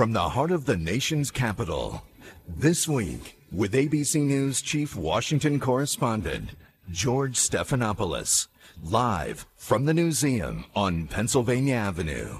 from the heart of the nation's capital. This week, with ABC News Chief Washington Correspondent George Stephanopoulos, live from the museum on Pennsylvania Avenue.